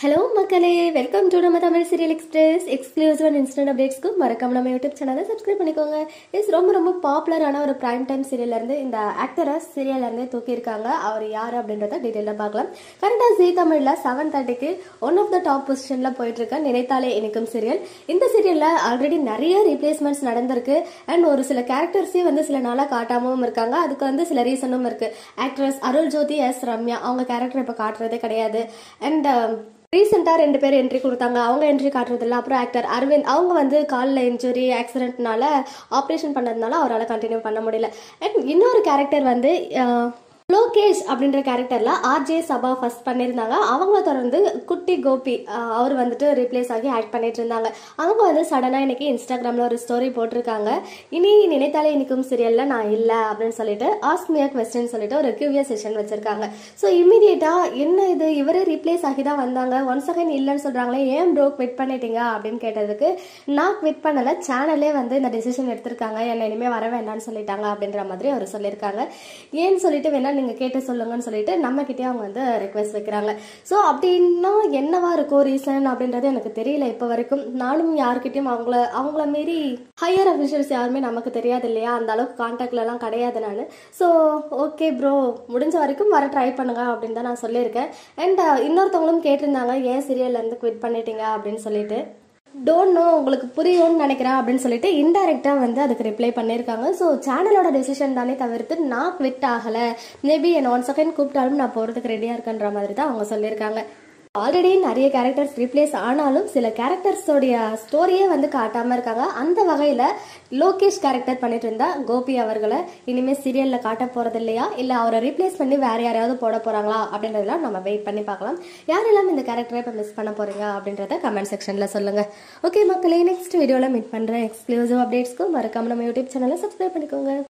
Hello மக்களே. Welcome to நம்ம Tamil serial express exclusive and instant அப்டேட்ஸ்க்கு மறக்காம நம்ம யூடியூப் சேனலை சப்ஸ்கிரைப் பண்ணிக்கோங்க. இஸ் ரொம்ப ரொம்ப பாப்புலரான ஒரு பிரைம் டைம் சீரியல்லேருந்து இந்த ஆக்டரை சீரியல்லேருந்து தூக்கியிருக்காங்க. அவர் யார் அப்படின்றத டீட்டெயிலாக பார்க்கலாம். கரெக்டாக ஜி தமிழில் செவன் தேர்ட்டிக்கு ஒன் ஆஃப் த டாப் பொசிஷனில் போயிட்டுருக்க நினைத்தாலே இனிக்கும் சீரியல் இந்த சீரியலில் ஆல்ரெடி நிறைய ரீப்ளேஸ்மெண்ட்ஸ் நடந்திருக்கு. அண்ட் ஒரு சில கேரக்டர்ஸே வந்து சில நாளாக காட்டாமவும் இருக்காங்க. அதுக்கு வந்து சில ரீசனும் இருக்குது ஆக்ட்ரஸ் அருள் ஜோதி எஸ் ரம்யா அவங்க கேரக்டர் இப்போ காட்டுறதே கிடையாது. அண்ட் ரீசெண்டாக ரெண்டு பேர் என்ட்ரி கொடுத்தாங்க. அவங்க என்ட்ரி காட்டுறதில்ல. அப்புறம் ஆக்டர் அரவிந்த் அவங்க வந்து காலில் இன்ஜுரி ஆக்சிடென்ட்னால ஆப்ரேஷன் பண்ணதுனால அவரால் கண்டினியூ பண்ண முடியல. அண்ட் இன்னொரு கேரக்டர் வந்து லோகேஷ் அப்படின்ற கேரக்டர்ல ஆர்ஜே சபா ஃபர்ஸ்ட் பண்ணியிருந்தாங்க. அவங்கள தொடர்ந்து குட்டி கோபி அவர் வந்துட்டு ரீப்ளேஸ் ஆகி ஆக்ட் பண்ணிட்டு இருந்தாங்க. அவங்க வந்து சடனாக இன்னைக்கு இன்ஸ்டாகிராமில் ஒரு ஸ்டோரி போட்டிருக்காங்க. இனி நினைத்தாலே இனிக்கும் சீரியலில் நான் இல்லை அப்படின்னு சொல்லிட்டு ஆஸ்க் மியா கொஸ்டின் சொல்லிட்டு ஒரு கியூவிய செஷன் வச்சிருக்காங்க. ஸோ இம்மிடியேட்டாக என்ன இது? இவரே ரீப்ளேஸ் ஆகி தான் வந்தாங்க. ஒன் செகண்ட் இல்லைன்னு சொல்கிறாங்களே ஏன் ப்ரோ குவிட் பண்ணிட்டீங்க? அப்படின்னு கேட்டதுக்கு நான் குவிட் பண்ணலை சேனலே வந்து இந்த டிசிஷன் எடுத்திருக்காங்க. என்னை இனிமேல் வர வேண்டாம்னு சொல்லிட்டாங்க அப்படின்ற மாதிரி அவர் சொல்லியிருக்காங்க. ஏன்னு சொல்லிட்டு வேணா நீங்கள் கேட்டு சொல்லுங்கன்னு சொல்லிட்டு நம்மக்கிட்டே அவங்க வந்து ரெக்வஸ்ட் வைக்கிறாங்க. ஸோ அப்படின்னா என்னவா இருக்கும் ரீசன் அப்படின்றது எனக்கு தெரியல இப்போ வரைக்கும். நானும் யார்கிட்டயும் அவங்கள அவங்கள மாரி ஹையர் அஃபிஷியல்ஸ் யாருமே நமக்கு தெரியாது இல்லையா? அந்த அளவுக்கு கான்டாக்ட்லலாம் கிடையாது நான். ஸோ ஓகே ப்ரோ முடிஞ்ச வரைக்கும் வர ட்ரை பண்ணுங்க அப்படின்னு தான் நான் சொல்லியிருக்கேன். அண்ட் இன்னொருத்தவங்களும் கேட்டிருந்தாங்க ஏன் சீரியல்லேருந்து குவிட் பண்ணிட்டீங்க? அப்படின்னு சொல்லிட்டு. டோன்ட் நோ உங்களுக்கு புரியும்னு நினைக்கிறேன் அப்படின்னு சொல்லிட்டு இன்டெரக்டாக வந்து அதுக்கு ரிப்ளை பண்ணியிருக்காங்க. ஸோ சேனலோட டெசிஷன் தானே தவிர்த்து நான் குவிட் ஆகலை. மேபி என்ன ஒன் செகண்ட் கூப்பிட்டாலும் நான் போகிறதுக்கு ரெடியாக இருக்கேன்ற மாதிரி தான் அவங்க சொல்லியிருக்காங்க. ஆல்ரெடி நிறைய கேரக்டர்ஸ் ரீப்ளேஸ் ஆனாலும் சில கேரக்டர்ஸோடைய ஸ்டோரியே வந்து காட்டாமல் இருக்காங்க. அந்த வகையில் லோகேஷ் கேரக்டர் பண்ணிட்டு இருந்தா கோபி அவர்களை இனிமேல் சீரியலில் காட்ட போகிறது இல்லையா? இல்லை அவரை ரீப்ளேஸ் பண்ணி வேற யாரையாவது போட போகிறாங்களா அப்படின்றதெல்லாம் நம்ம வெயிட் பண்ணி பார்க்கலாம். யாரெல்லாம் இந்த கேரக்டரை இப்போ மிஸ் பண்ண போறீங்க அப்படின்றத கமெண்ட் செக்ஷனில் சொல்லுங்க. ஓகே மக்களே நெக்ஸ்ட் வீடியோவில் மீட் பண்ணுறேன் எக்ஸ்க்ளூசிவ் அப்டேட்ஸ்க்கு மறக்காம நம்ம யூடியூப் சேனலை சப்ஸ்கிரைப் பண்ணிக்கோங்க.